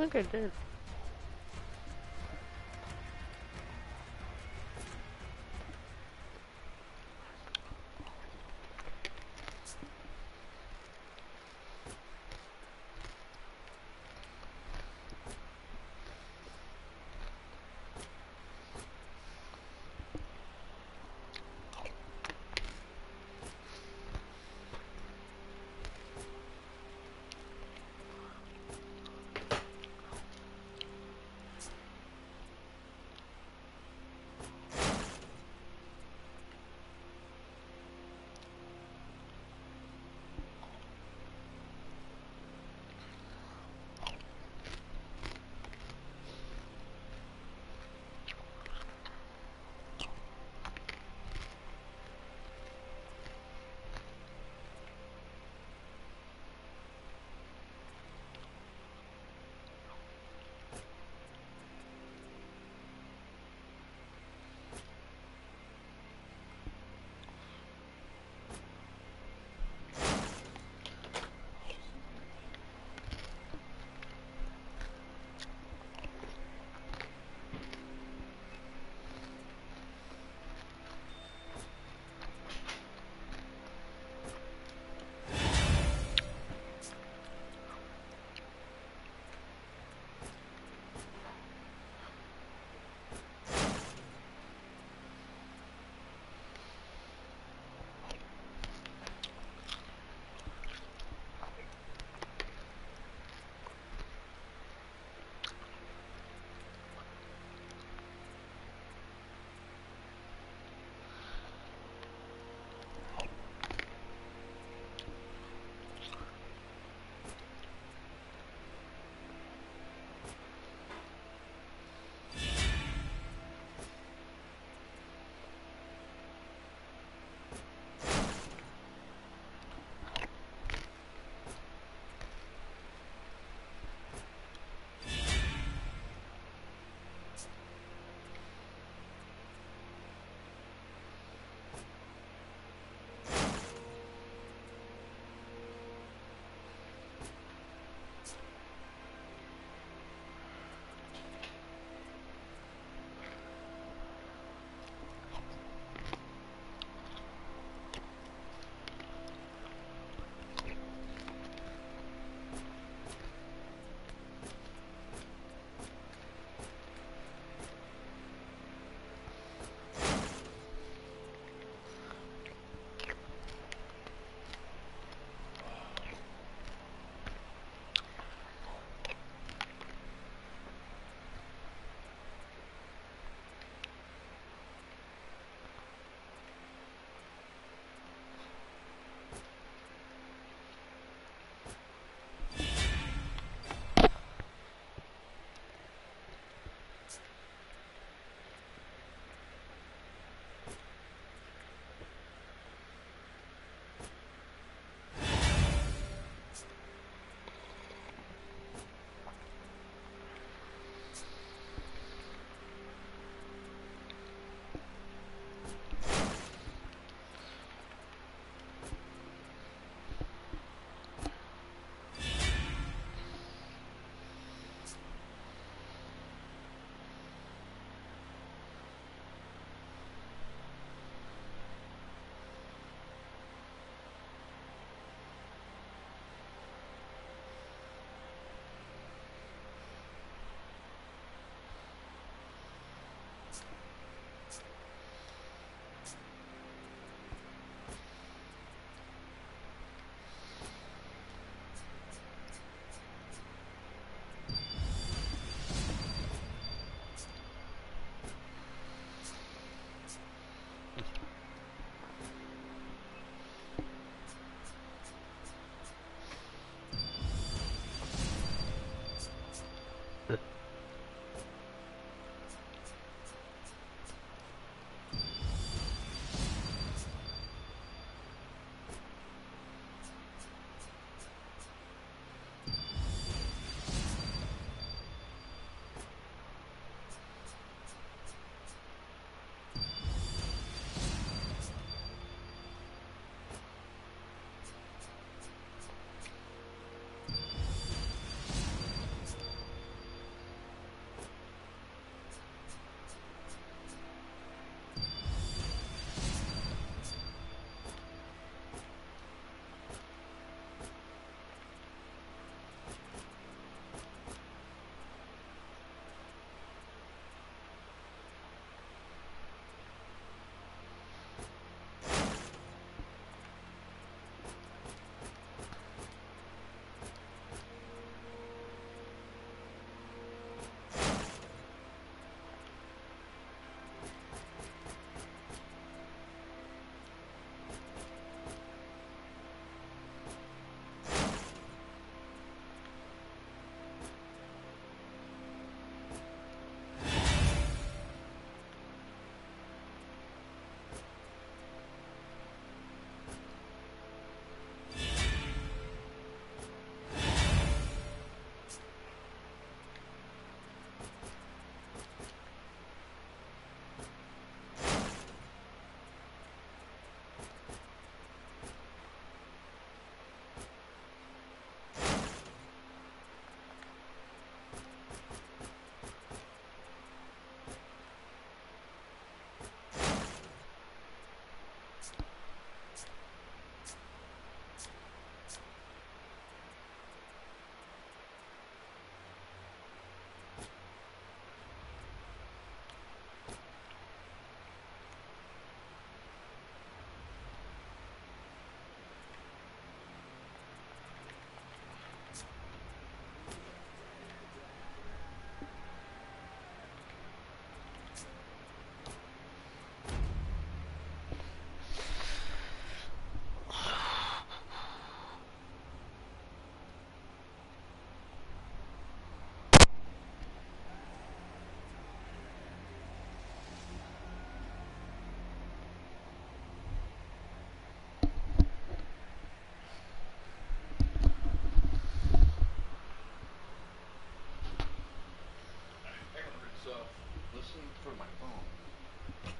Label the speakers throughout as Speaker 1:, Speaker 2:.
Speaker 1: think I did.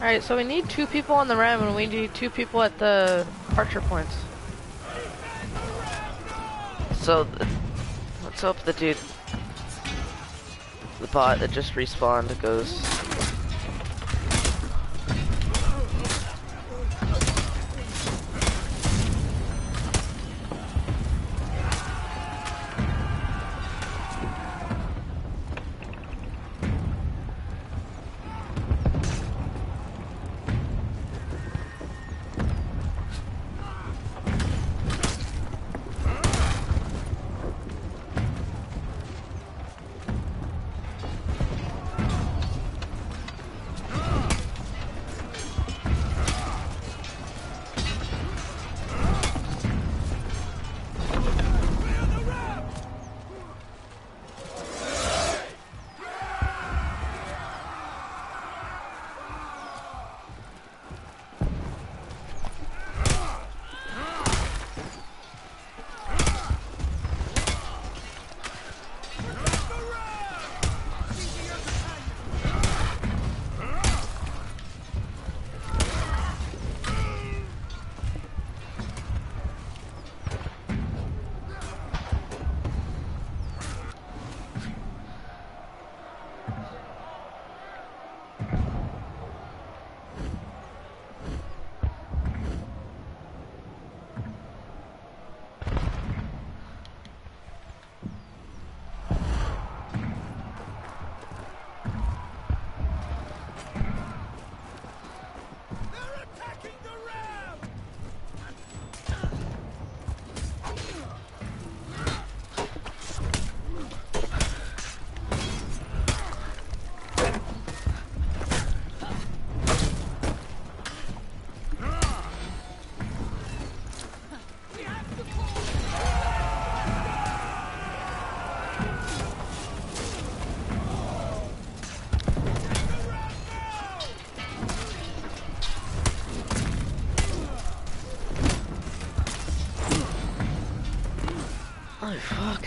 Speaker 1: Alright, so we need two people on the ram and we need two people at the archer points. So, let's hope the dude, the bot that just respawned goes fuck.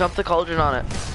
Speaker 1: Dump the cauldron on it.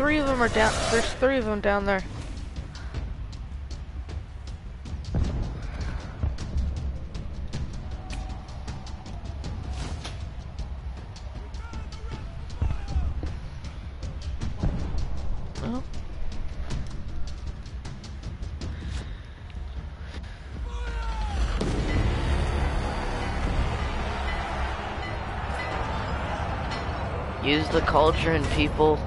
Speaker 1: Three of them are down. There's three of them down there. Use the cauldron, people.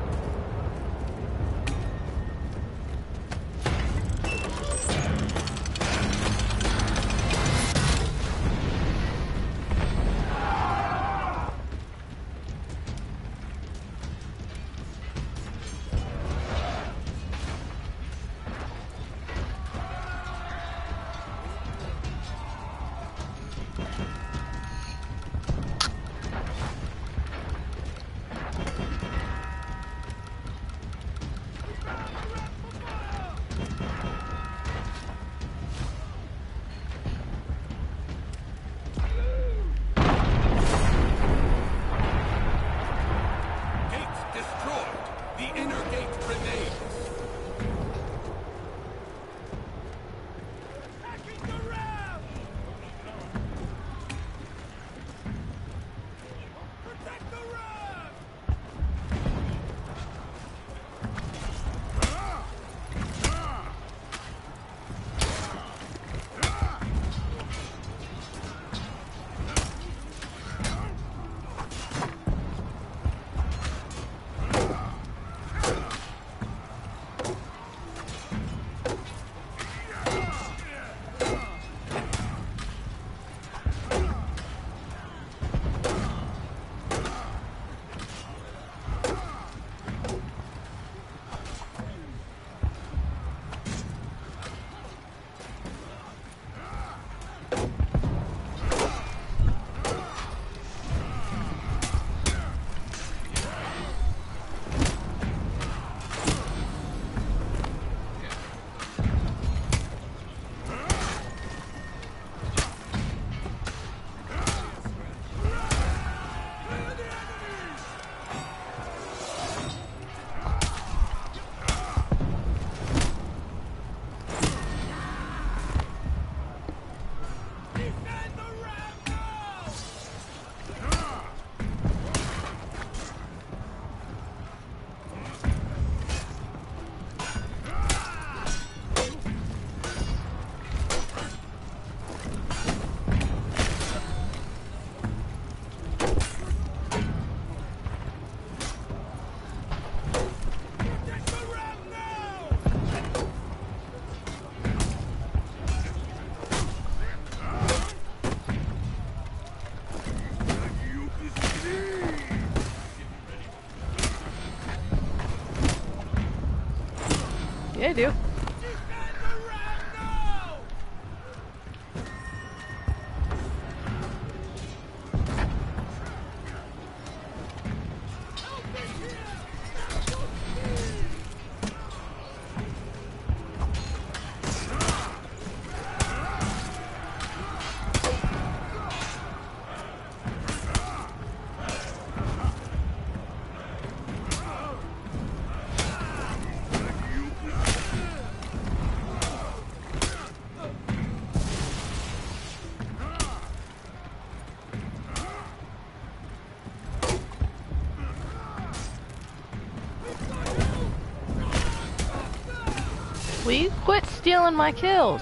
Speaker 1: Will you quit stealing my kills?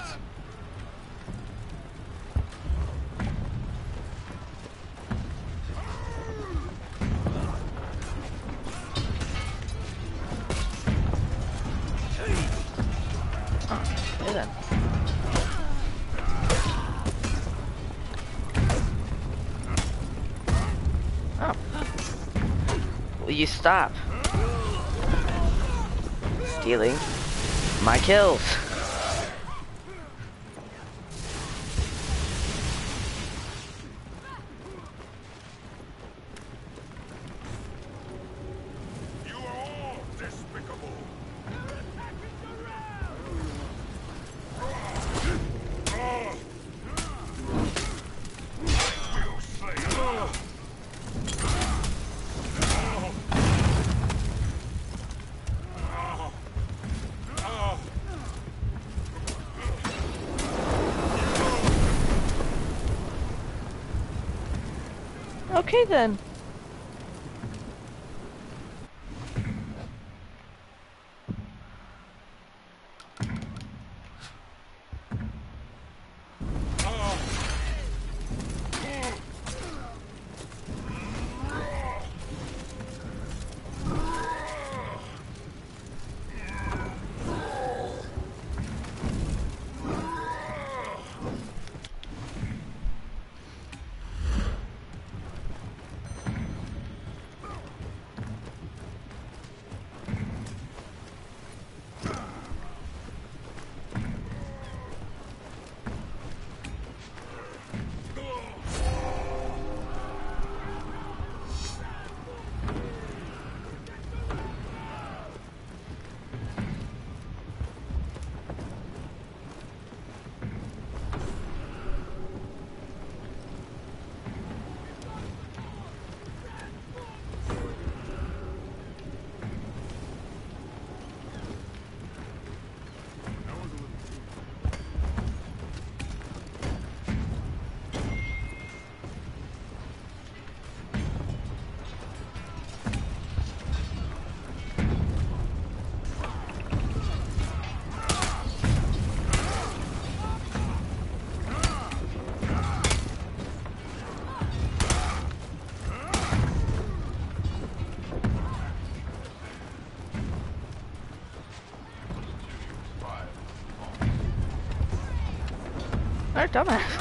Speaker 1: You stop? Stealing my kills.
Speaker 2: You are all despicable. Ah. I will slay you. Ah. Ah.
Speaker 1: Okay then. Or dumbass.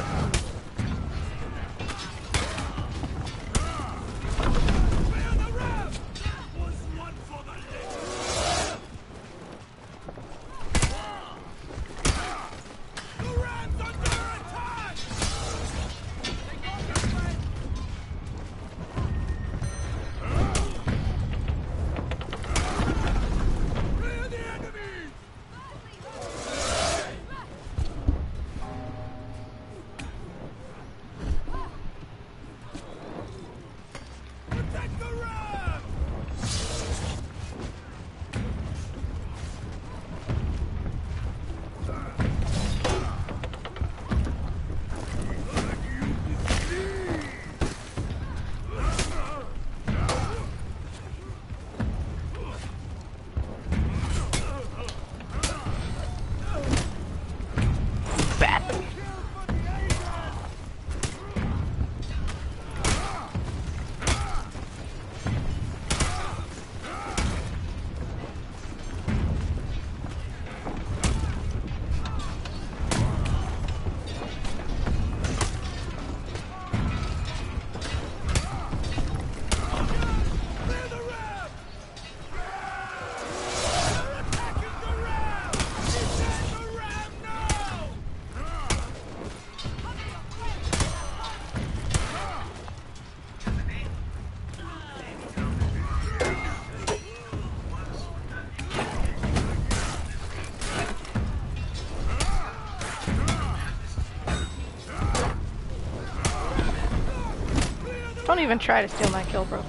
Speaker 1: Don't even try to steal my kill, bro.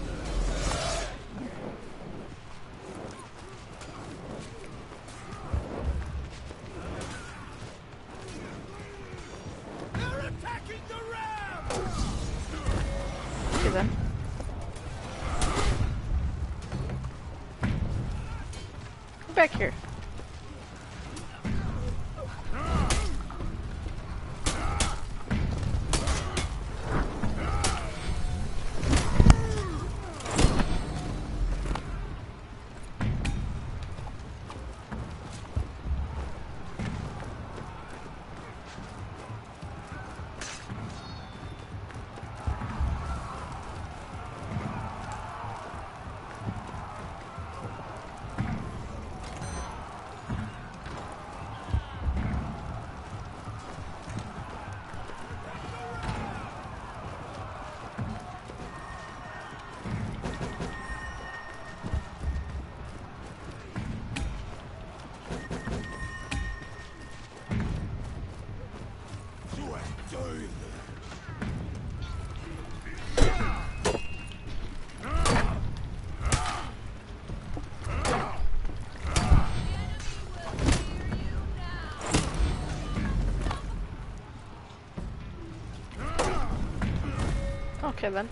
Speaker 1: Okay then.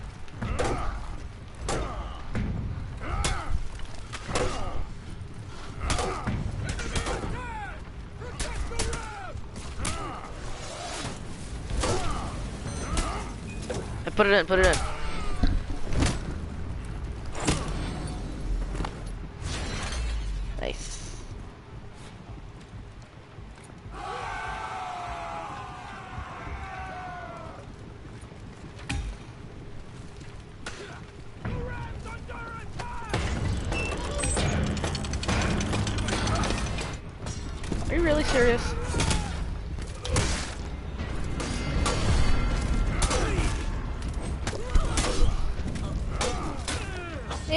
Speaker 3: Put it in, put it in.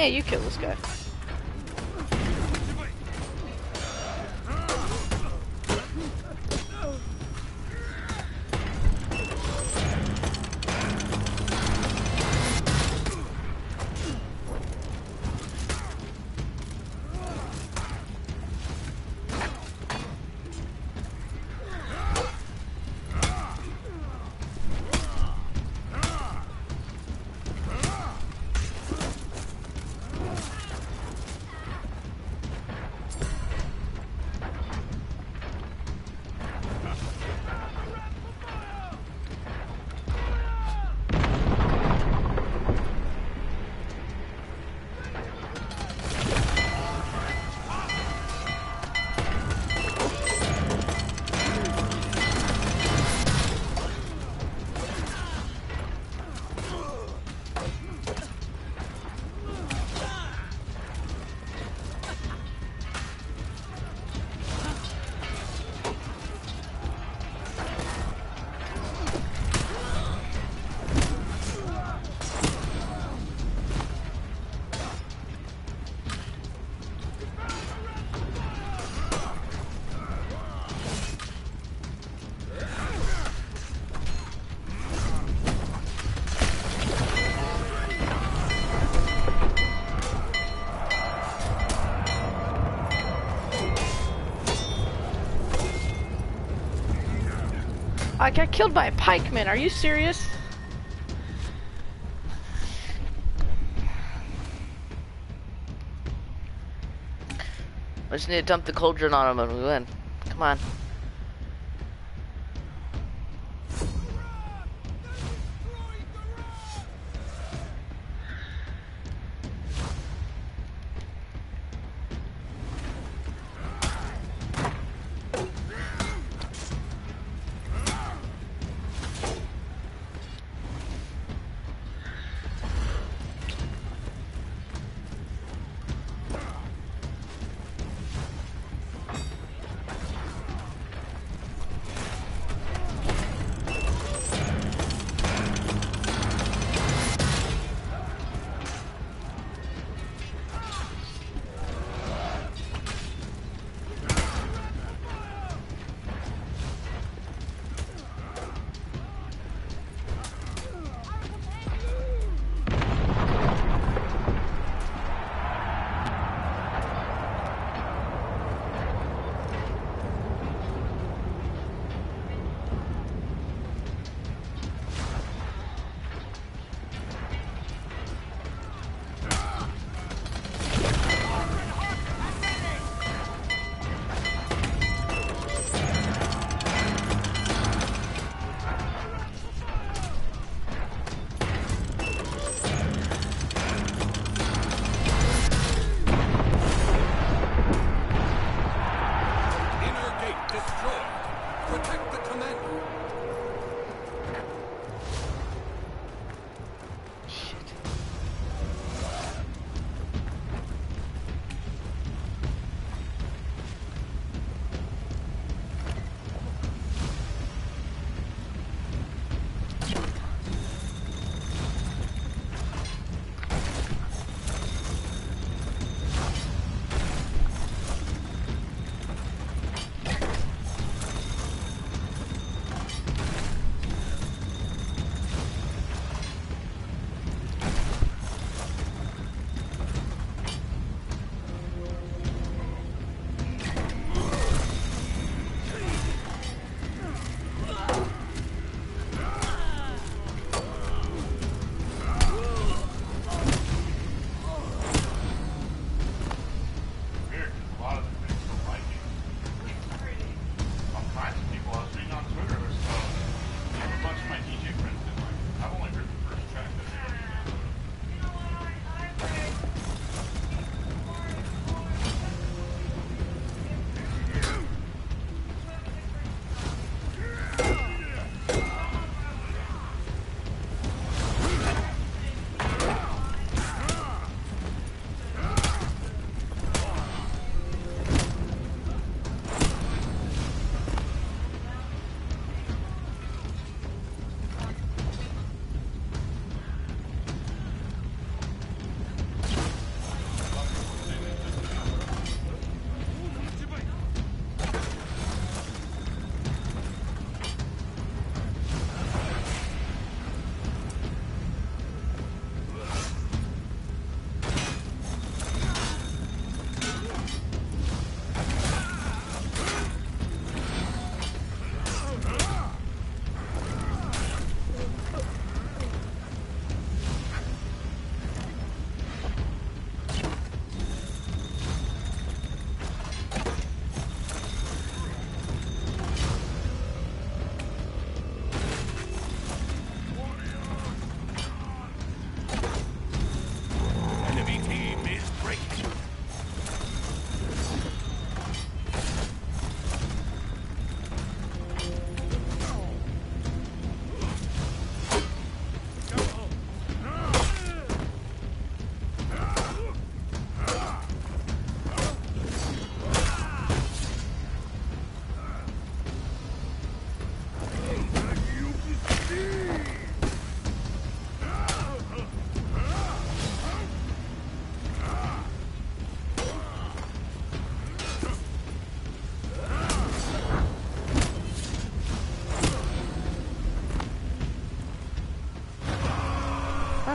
Speaker 1: Yeah, you kill this guy. I got killed by a pikeman. Are you serious?
Speaker 3: I just need to dump the cauldron on him and we win. Come on.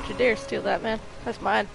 Speaker 1: You dare steal that, man. That's mine.